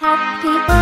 Happy birthday